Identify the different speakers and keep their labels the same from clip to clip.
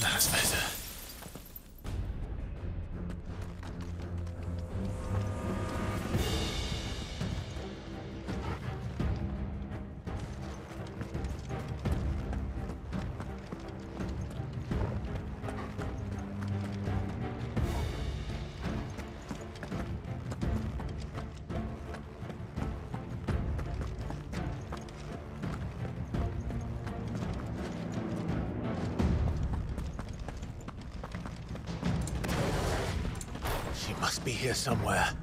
Speaker 1: That's be here somewhere.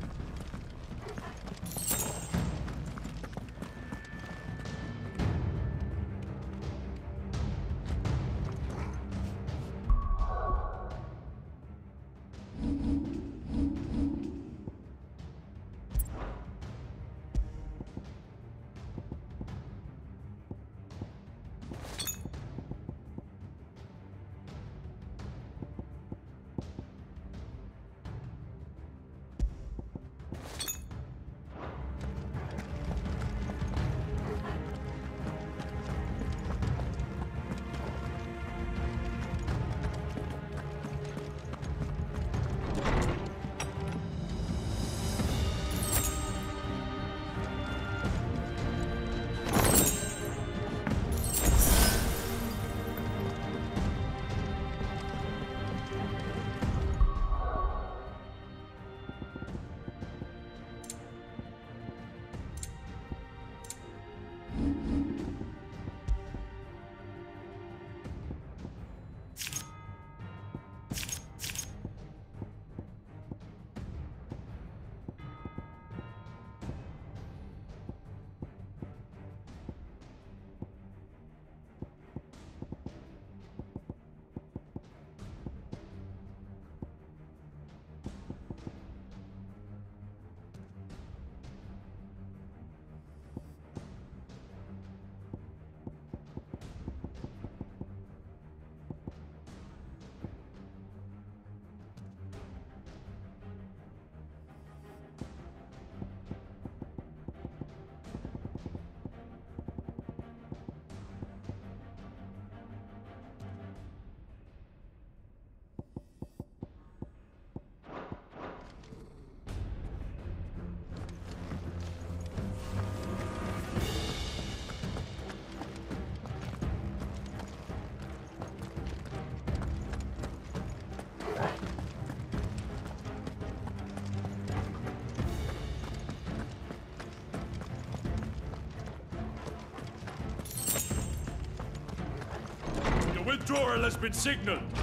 Speaker 2: Withdrawal has been signaled.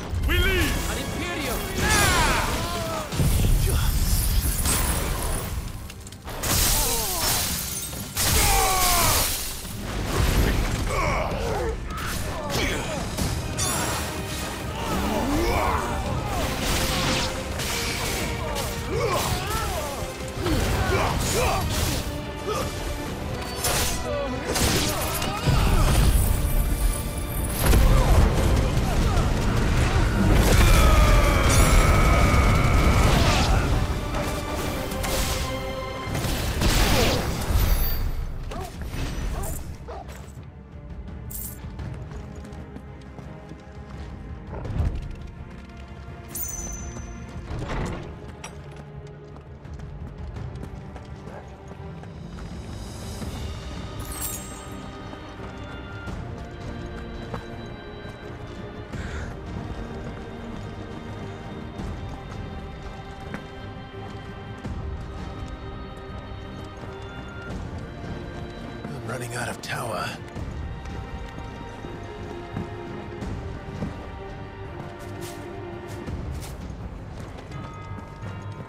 Speaker 1: Running out of tower.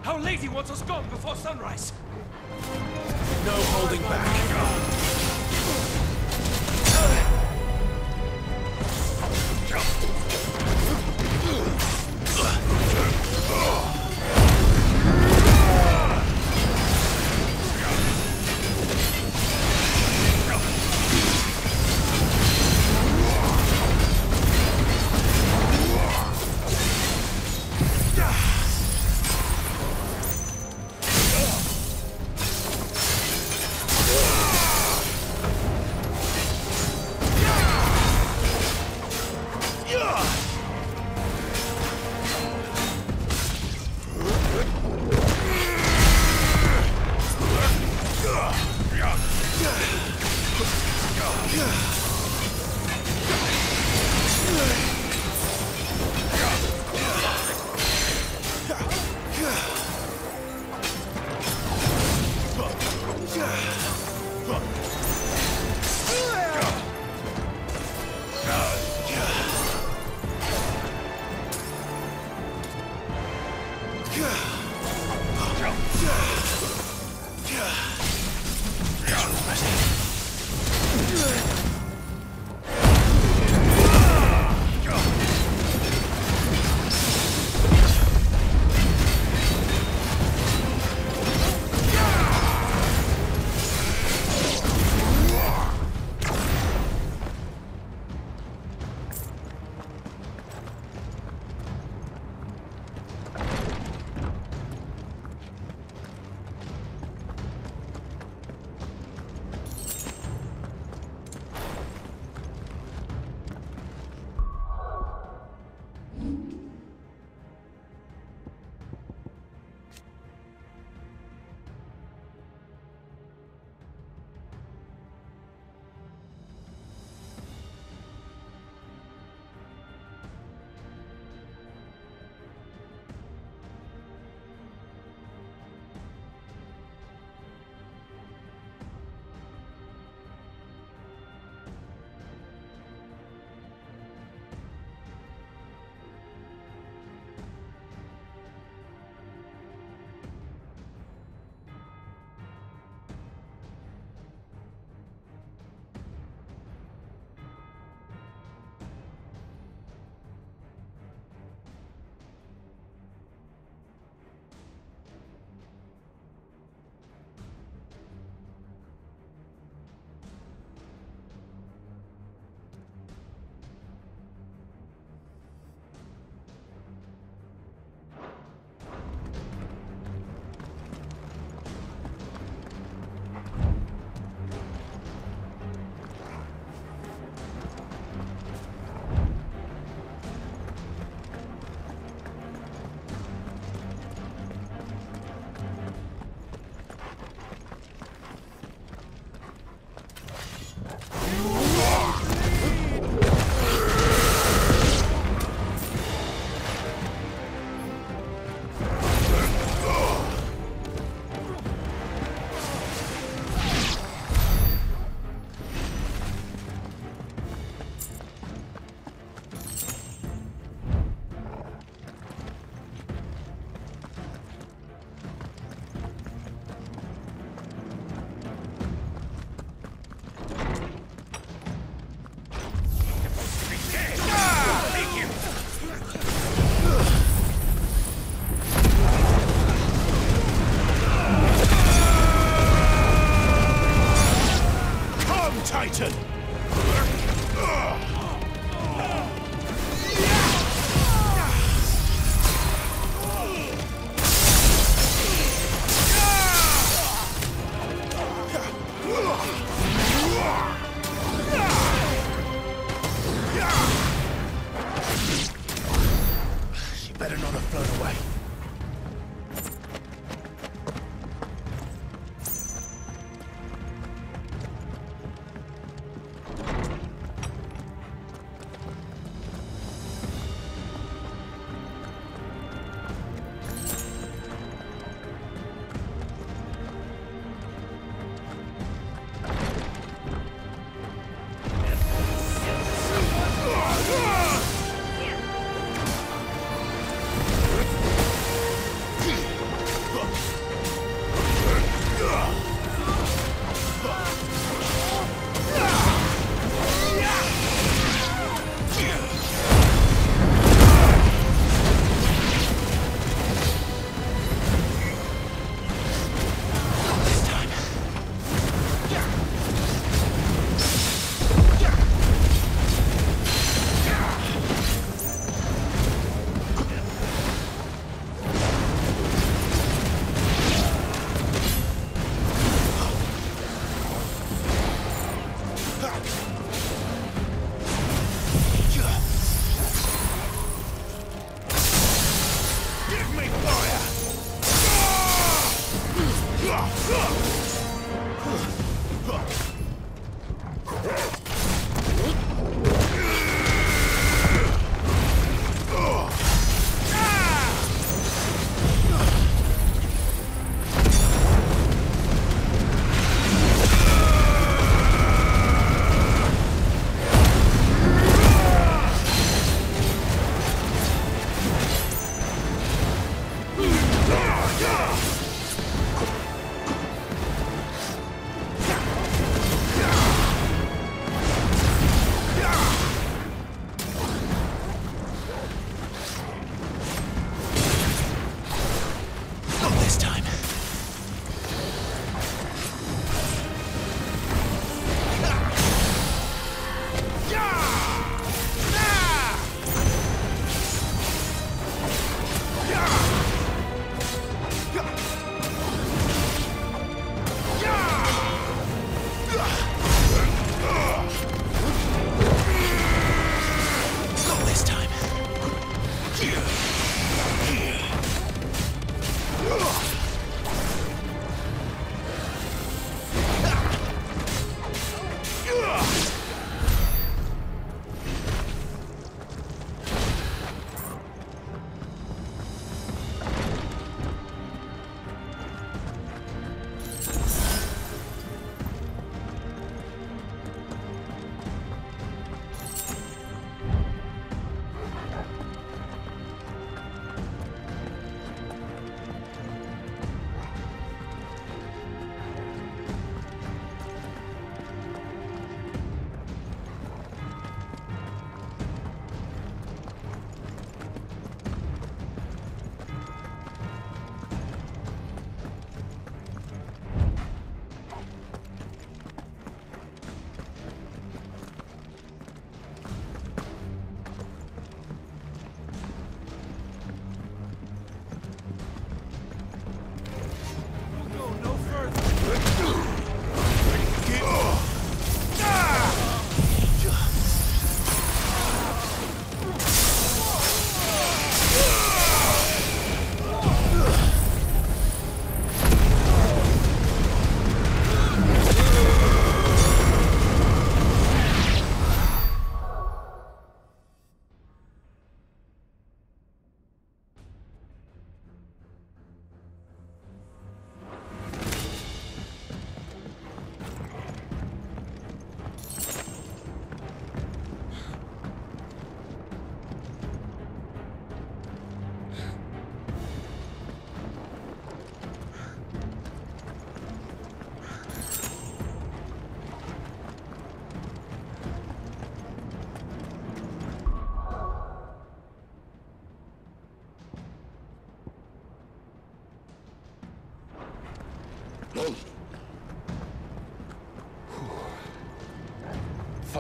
Speaker 3: Our lady wants us gone before sunrise!
Speaker 1: No holding back. Yeah.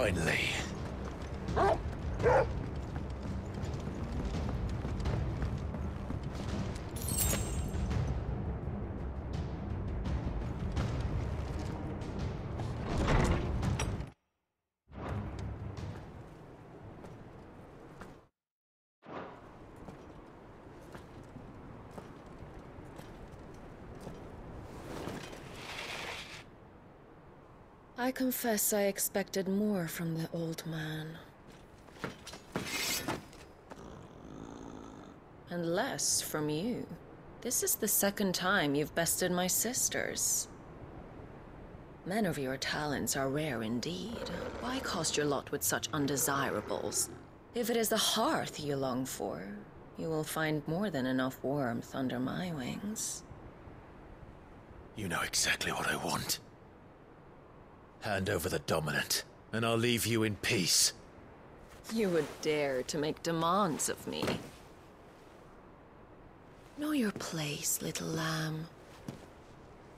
Speaker 1: Finally.
Speaker 4: I confess I expected more from the old man. And less from you. This is the second time you've bested my sisters. Men of your talents are rare indeed. Why cast your lot with such undesirables? If it is the hearth you long for, you will find more than enough warmth under my wings.
Speaker 1: You know exactly what I want. Hand over the dominant, and I'll leave you in peace.
Speaker 4: You would dare to make demands of me. Know your place, little lamb.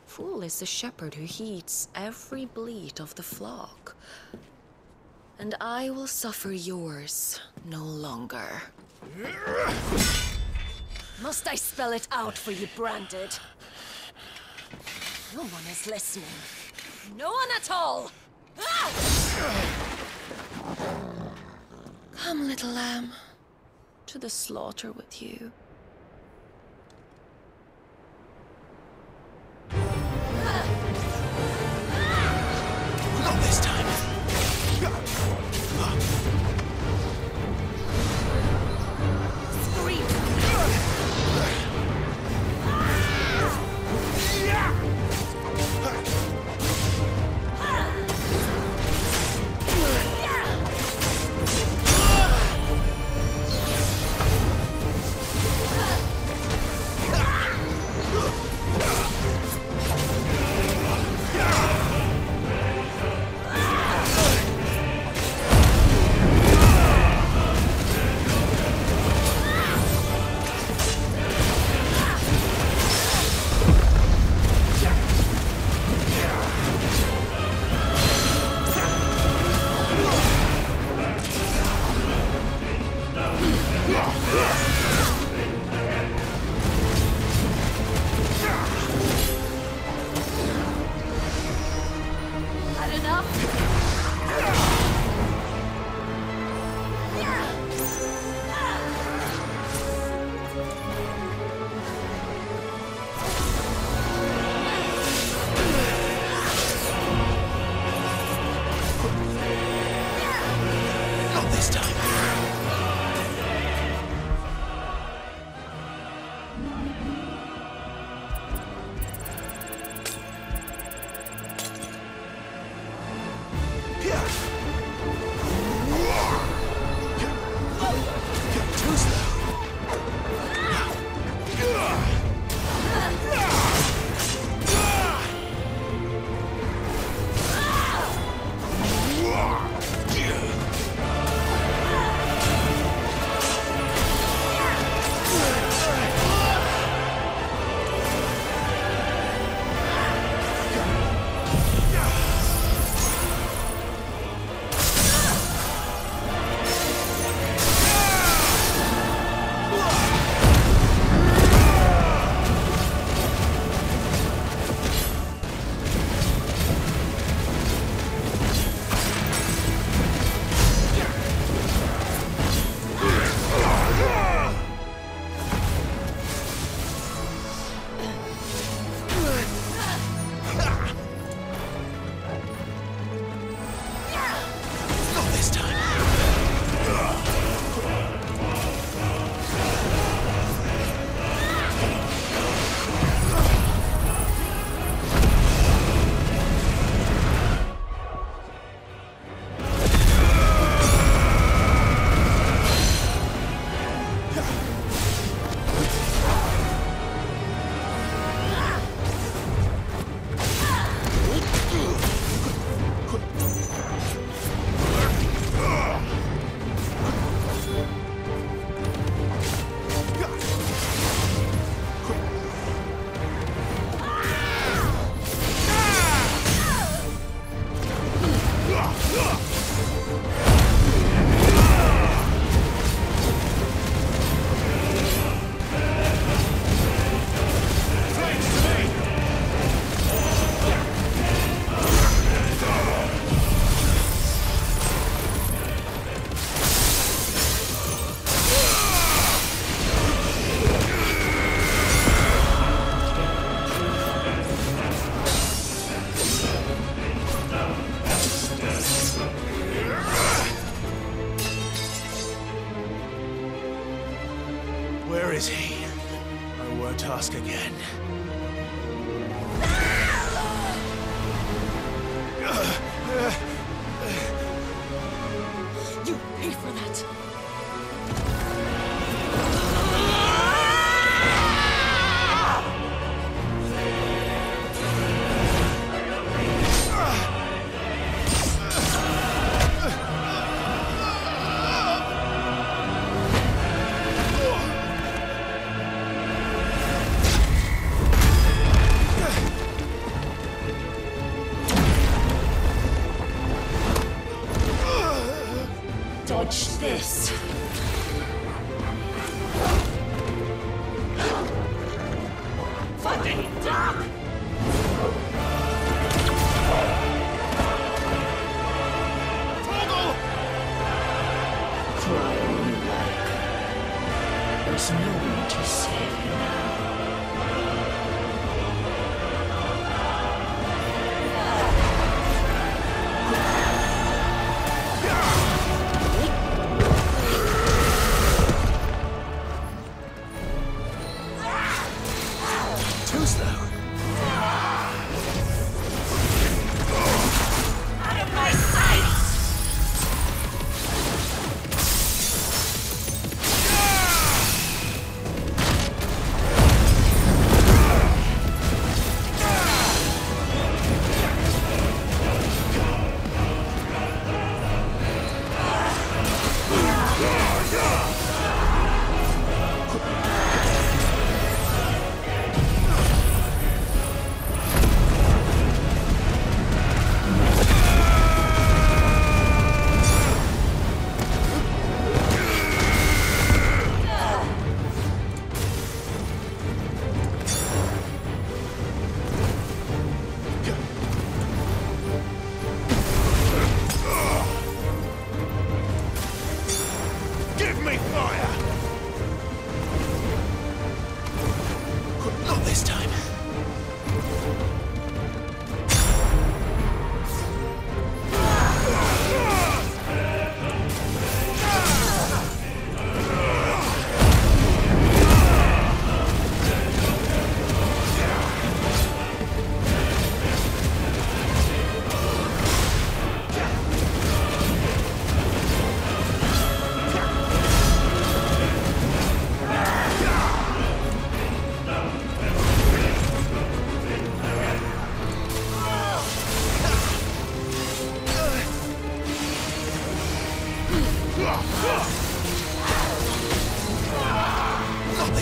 Speaker 4: Fool is the shepherd who heeds every bleat of the flock. And I will suffer yours no longer. Must I spell it out for you, Branded? No one is listening. No one at all! Come, little lamb. To the slaughter with you.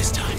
Speaker 1: This time.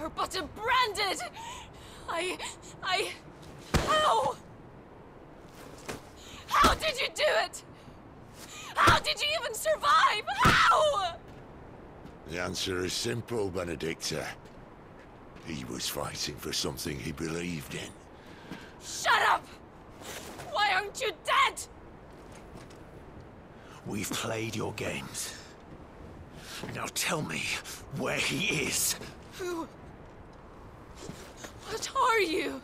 Speaker 4: Are but a branded! I... I... How? How did you do it? How did you even survive? How?
Speaker 5: The answer is simple, Benedicta. He was fighting for something he believed in.
Speaker 4: Shut up! Why aren't you dead?
Speaker 1: We've played your games. Now tell me where he is.
Speaker 4: Who? What are you?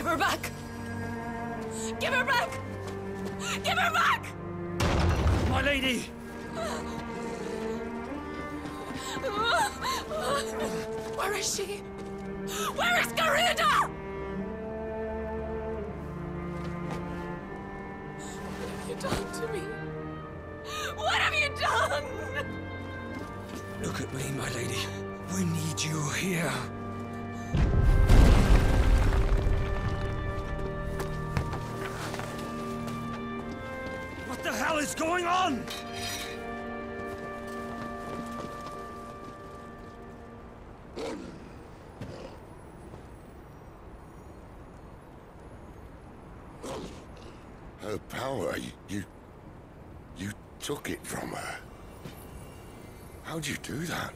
Speaker 4: Give her back! Give her back! Give her back!
Speaker 1: My lady!
Speaker 4: Where is she? Where is Garuda? What have you done to me? What have you done?
Speaker 2: Look at me, my lady. We need you here. Going on?
Speaker 5: Her power, you, you... Took it from her. How'd you do that?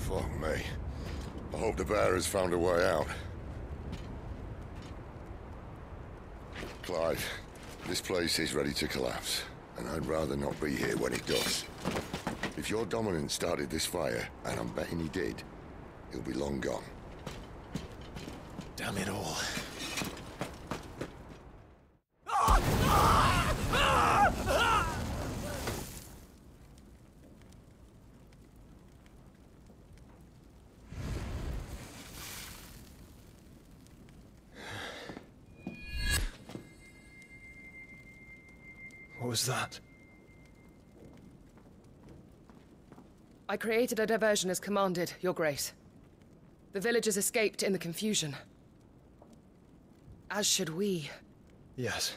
Speaker 5: Fuck me. I hope the bear has found a way out. Clive, this place is ready to collapse, and I'd rather not be here when it does. If your dominant started this fire, and I'm betting he did, he'll be long gone.
Speaker 1: Damn it all.
Speaker 2: Was that?
Speaker 6: I created a diversion as commanded, Your Grace. The villagers escaped in the confusion. As should we.
Speaker 2: Yes.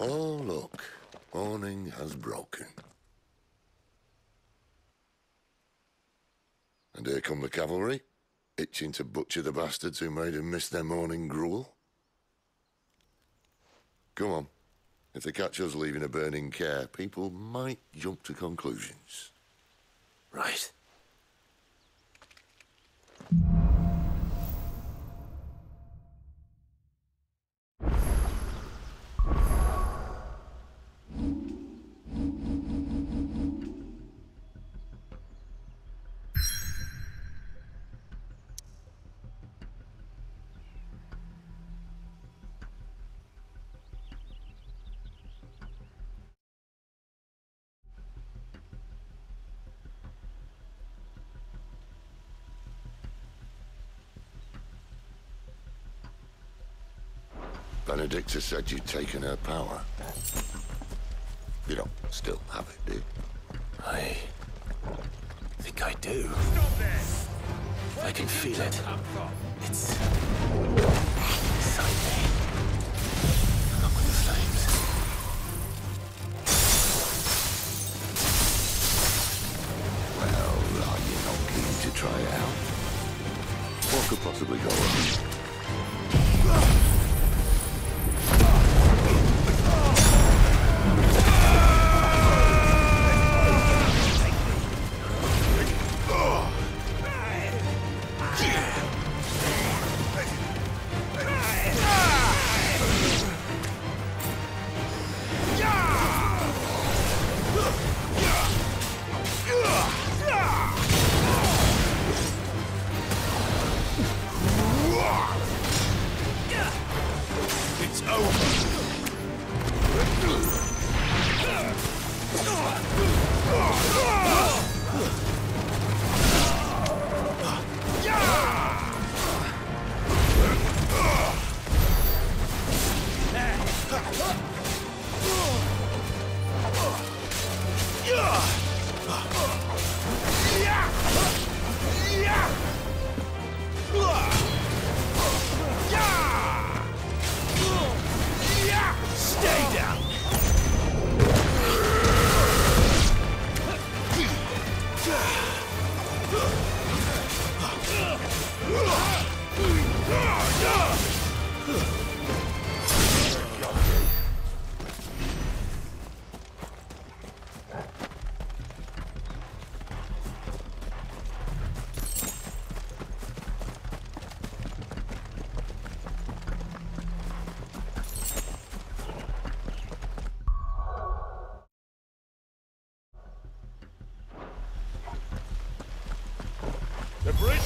Speaker 5: Oh, look. Has broken. And here come the cavalry, itching to butcher the bastards who made them miss their morning gruel. Come on. If they catch us leaving a burning care, people might jump to conclusions.
Speaker 1: Right.
Speaker 5: Benedicta said you'd taken her power. You don't still have it, do you?
Speaker 1: I think I do. I can feel it. It's inside me. Along with the flames.
Speaker 5: Well, are you not keen to try it out? What could possibly go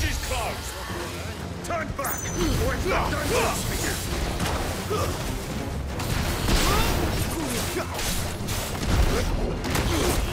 Speaker 2: Is closed! Turn back, or it's not done for you!